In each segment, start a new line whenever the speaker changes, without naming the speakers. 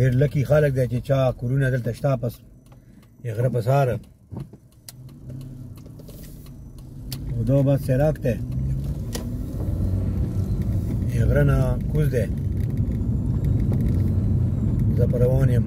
ډېر لکی خلک دی چې چا کورونه دلته شته پس یې غره په ساره او دا بس سراک دی یې غره نه کوز دی زه په روان یم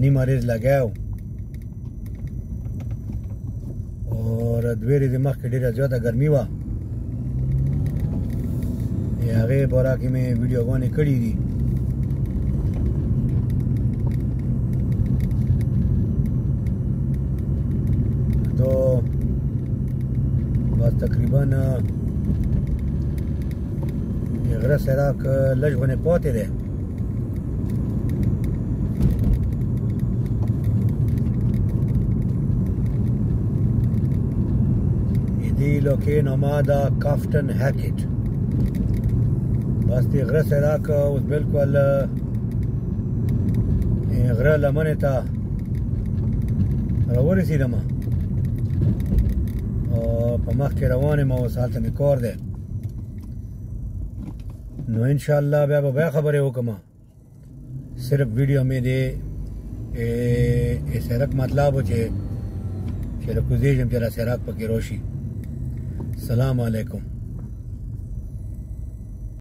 نی مریض لګیا و او دوی ورځې مخکې ډېره زیاته ګرمي وه د هغې باره کې مې ویډیوګانې کړي دي دا بس تقریبا د غره سراک لږ غونې پاتې دی لوکین ما دا کافټن هکټ بس دی غره سره راک اوس بالکل غره لمنه تا راورسیدم او په مخ کې روانه ما وساته مې کور دی نو ان شاء الله بیا به بیا خبرې وکم صرف ویډیو مې دی ا سرک مطلب و چې چې د کوزې جم چې را سرک پکې روشي سلام علیکم